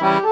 Bye.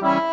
Bye.